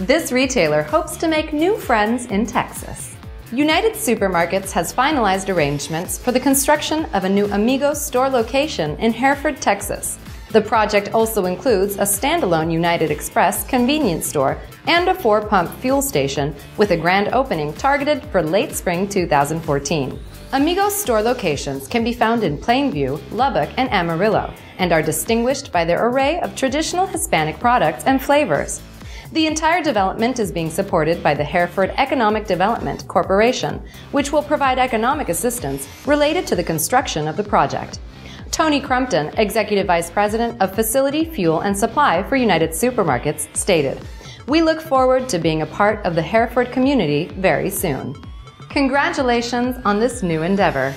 This retailer hopes to make new friends in Texas. United Supermarkets has finalized arrangements for the construction of a new Amigos store location in Hereford, Texas. The project also includes a standalone United Express convenience store and a four pump fuel station with a grand opening targeted for late spring 2014. Amigos store locations can be found in Plainview, Lubbock, and Amarillo and are distinguished by their array of traditional Hispanic products and flavors. The entire development is being supported by the Hereford Economic Development Corporation, which will provide economic assistance related to the construction of the project. Tony Crumpton, Executive Vice President of Facility, Fuel, and Supply for United Supermarkets, stated, We look forward to being a part of the Hereford community very soon. Congratulations on this new endeavor.